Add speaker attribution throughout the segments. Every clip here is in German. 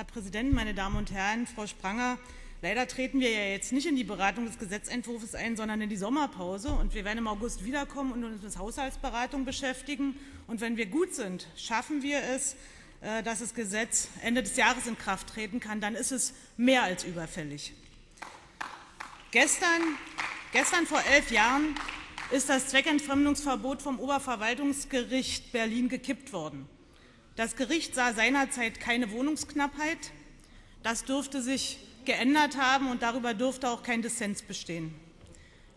Speaker 1: Herr Präsident, meine Damen und Herren, Frau Spranger, leider treten wir ja jetzt nicht in die Beratung des Gesetzentwurfs ein, sondern in die Sommerpause. Und wir werden im August wiederkommen und uns mit Haushaltsberatung beschäftigen. Und wenn wir gut sind, schaffen wir es, äh, dass das Gesetz Ende des Jahres in Kraft treten kann, dann ist es mehr als überfällig. Gestern, gestern vor elf Jahren ist das Zweckentfremdungsverbot vom Oberverwaltungsgericht Berlin gekippt worden. Das Gericht sah seinerzeit keine Wohnungsknappheit. Das dürfte sich geändert haben und darüber dürfte auch kein Dissens bestehen.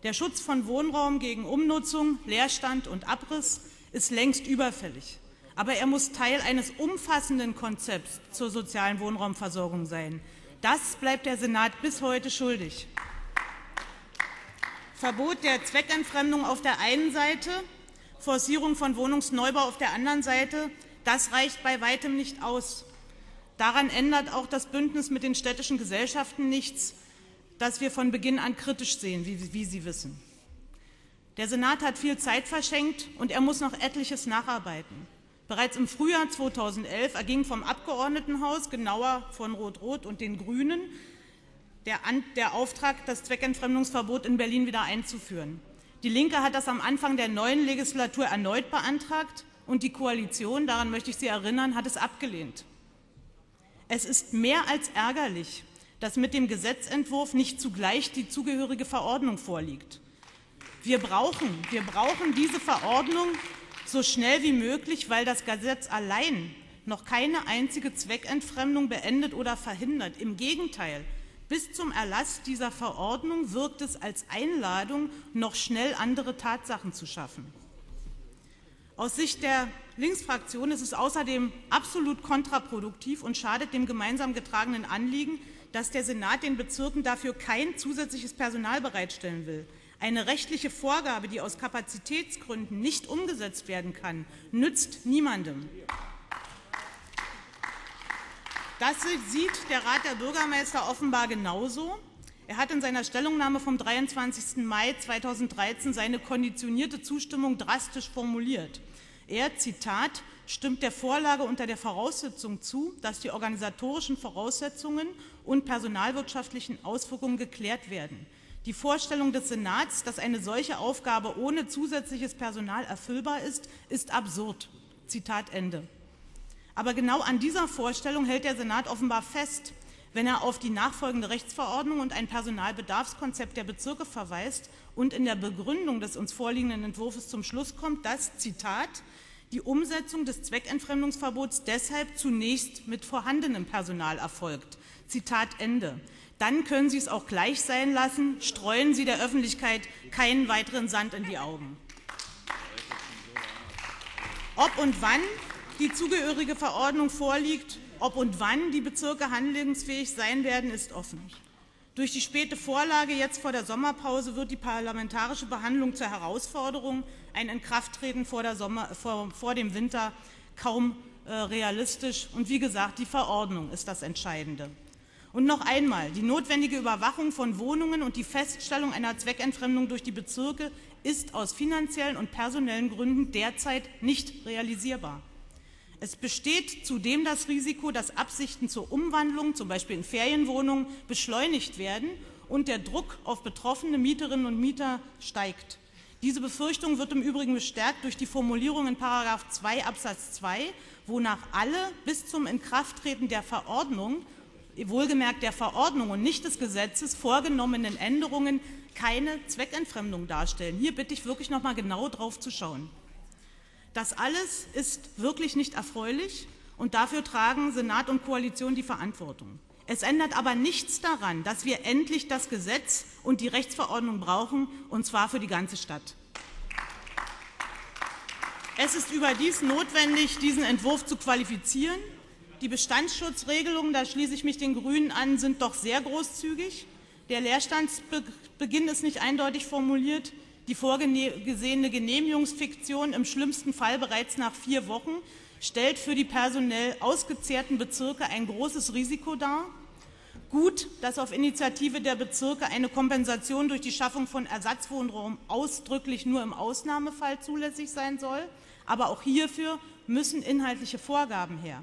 Speaker 1: Der Schutz von Wohnraum gegen Umnutzung, Leerstand und Abriss ist längst überfällig. Aber er muss Teil eines umfassenden Konzepts zur sozialen Wohnraumversorgung sein. Das bleibt der Senat bis heute schuldig. Verbot der Zweckentfremdung auf der einen Seite, Forcierung von Wohnungsneubau auf der anderen Seite, das reicht bei weitem nicht aus. Daran ändert auch das Bündnis mit den städtischen Gesellschaften nichts, das wir von Beginn an kritisch sehen, wie, wie Sie wissen. Der Senat hat viel Zeit verschenkt und er muss noch etliches nacharbeiten. Bereits im Frühjahr 2011 erging vom Abgeordnetenhaus, genauer von Rot-Rot und den Grünen, der, der Auftrag, das Zweckentfremdungsverbot in Berlin wieder einzuführen. Die Linke hat das am Anfang der neuen Legislatur erneut beantragt und die Koalition, daran möchte ich Sie erinnern, hat es abgelehnt. Es ist mehr als ärgerlich, dass mit dem Gesetzentwurf nicht zugleich die zugehörige Verordnung vorliegt. Wir brauchen, wir brauchen diese Verordnung so schnell wie möglich, weil das Gesetz allein noch keine einzige Zweckentfremdung beendet oder verhindert. Im Gegenteil, bis zum Erlass dieser Verordnung wirkt es als Einladung, noch schnell andere Tatsachen zu schaffen. Aus Sicht der Linksfraktion ist es außerdem absolut kontraproduktiv und schadet dem gemeinsam getragenen Anliegen, dass der Senat den Bezirken dafür kein zusätzliches Personal bereitstellen will. Eine rechtliche Vorgabe, die aus Kapazitätsgründen nicht umgesetzt werden kann, nützt niemandem. Das sieht der Rat der Bürgermeister offenbar genauso. Er hat in seiner Stellungnahme vom 23. Mai 2013 seine konditionierte Zustimmung drastisch formuliert. Er, Zitat, stimmt der Vorlage unter der Voraussetzung zu, dass die organisatorischen Voraussetzungen und personalwirtschaftlichen Auswirkungen geklärt werden. Die Vorstellung des Senats, dass eine solche Aufgabe ohne zusätzliches Personal erfüllbar ist, ist absurd. Zitat Ende. Aber genau an dieser Vorstellung hält der Senat offenbar fest wenn er auf die nachfolgende Rechtsverordnung und ein Personalbedarfskonzept der Bezirke verweist und in der Begründung des uns vorliegenden Entwurfs zum Schluss kommt, dass, Zitat, die Umsetzung des Zweckentfremdungsverbots deshalb zunächst mit vorhandenem Personal erfolgt. Zitat Ende. Dann können Sie es auch gleich sein lassen. Streuen Sie der Öffentlichkeit keinen weiteren Sand in die Augen. Ob und wann die zugehörige Verordnung vorliegt, ob und wann die Bezirke handlungsfähig sein werden, ist offen. Durch die späte Vorlage jetzt vor der Sommerpause wird die parlamentarische Behandlung zur Herausforderung, ein Inkrafttreten vor, Sommer, vor, vor dem Winter kaum äh, realistisch. Und wie gesagt, die Verordnung ist das Entscheidende. Und noch einmal, die notwendige Überwachung von Wohnungen und die Feststellung einer Zweckentfremdung durch die Bezirke ist aus finanziellen und personellen Gründen derzeit nicht realisierbar. Es besteht zudem das Risiko, dass Absichten zur Umwandlung, zum Beispiel in Ferienwohnungen, beschleunigt werden und der Druck auf betroffene Mieterinnen und Mieter steigt. Diese Befürchtung wird im Übrigen bestärkt durch die Formulierung in § 2 Absatz 2, wonach alle bis zum Inkrafttreten der Verordnung, wohlgemerkt der Verordnung und nicht des Gesetzes, vorgenommenen Änderungen keine Zweckentfremdung darstellen. Hier bitte ich wirklich noch mal genau drauf zu schauen. Das alles ist wirklich nicht erfreulich und dafür tragen Senat und Koalition die Verantwortung. Es ändert aber nichts daran, dass wir endlich das Gesetz und die Rechtsverordnung brauchen, und zwar für die ganze Stadt. Es ist überdies notwendig, diesen Entwurf zu qualifizieren. Die Bestandsschutzregelungen, da schließe ich mich den Grünen an, sind doch sehr großzügig. Der Leerstandsbeginn ist nicht eindeutig formuliert die vorgesehene Genehmigungsfiktion im schlimmsten Fall bereits nach vier Wochen stellt für die personell ausgezehrten Bezirke ein großes Risiko dar. Gut, dass auf Initiative der Bezirke eine Kompensation durch die Schaffung von Ersatzwohnraum ausdrücklich nur im Ausnahmefall zulässig sein soll, aber auch hierfür müssen inhaltliche Vorgaben her.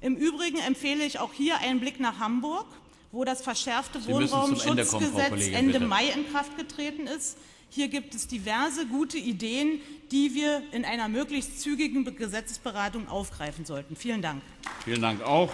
Speaker 1: Im Übrigen empfehle ich auch hier einen Blick nach Hamburg, wo das verschärfte
Speaker 2: Ende
Speaker 1: Wohnraumschutzgesetz Ende
Speaker 2: bitte.
Speaker 1: Mai in Kraft getreten ist. Hier gibt es diverse gute Ideen, die wir in einer möglichst zügigen Gesetzesberatung aufgreifen sollten. Vielen Dank.
Speaker 2: Vielen Dank auch.